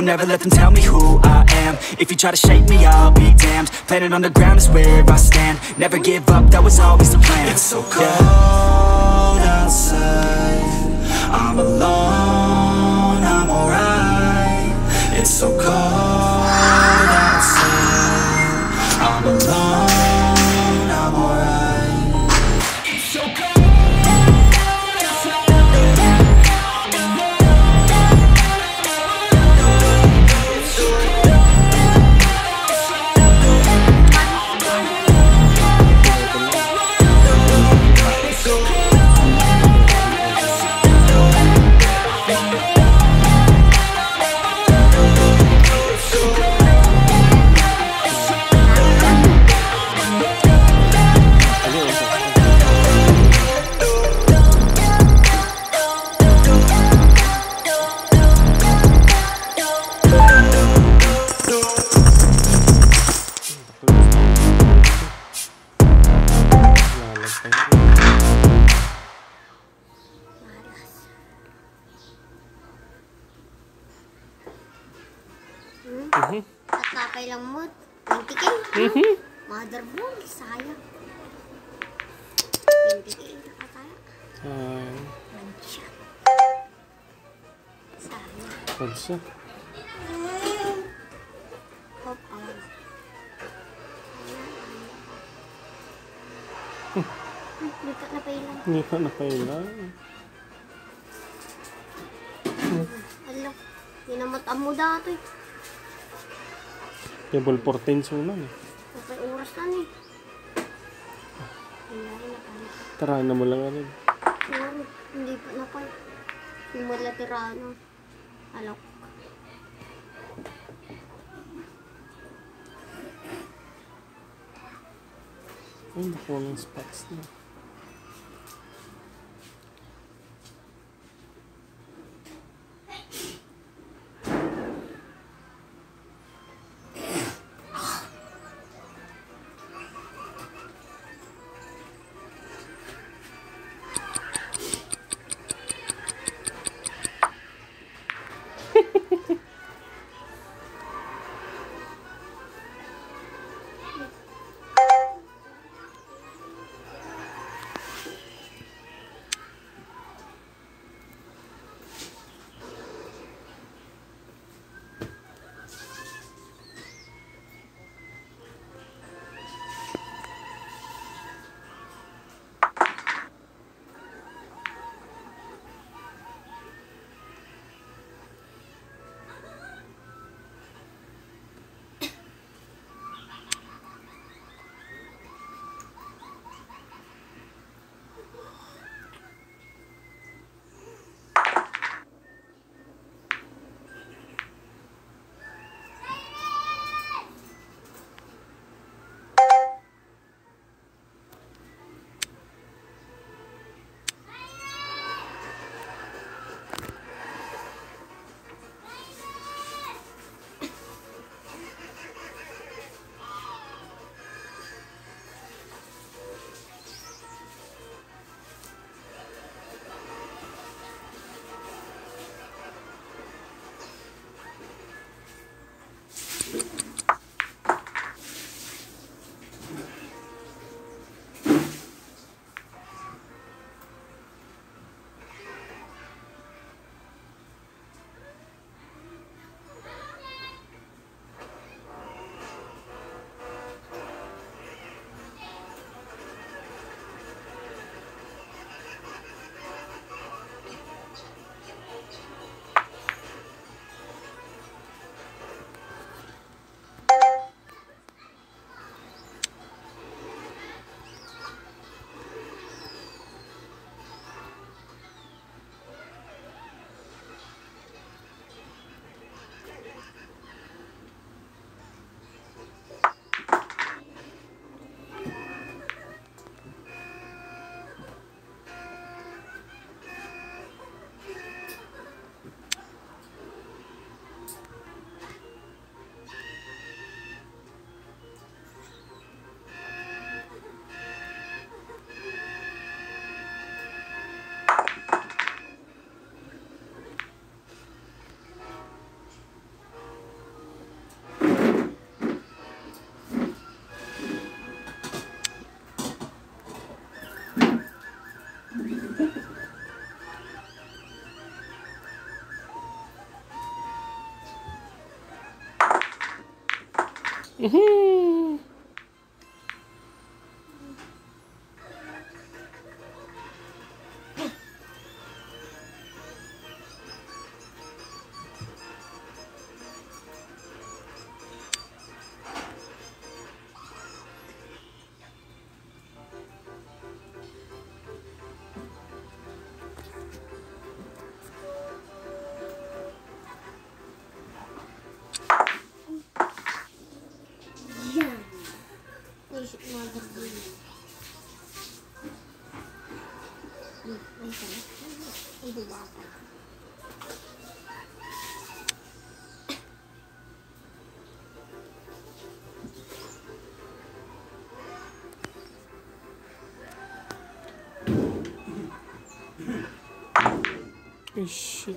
will never let them tell me who I am. If you try to shape me, I'll be damned. Planet on the ground is where I stand. Never give up, that was always the plan. It's so cold outside. I'm alone, I'm alright. It's so cold outside. I'm alone, Mm-hmm. Sa kapay lang mo. Pintikin. Mm-hmm. Motherboard. Sayang. Pintikin. Ay. Mansya. Sayang. Mansya. Hope on. Hmm. Lupa na pailan. Lupa na pailan. Alo, dinamatamo dati. Table 14 so nun eh. Okay, oras na eh. Tarahan na ano mo lang ano. No, hindi pa na pa. Simula tirahan na. Alok. Ay, nakuha ng spots na. Mhm. 이거 봐. 이씨.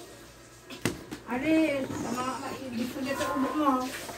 Are, tama ka. Dito dito ubo mo.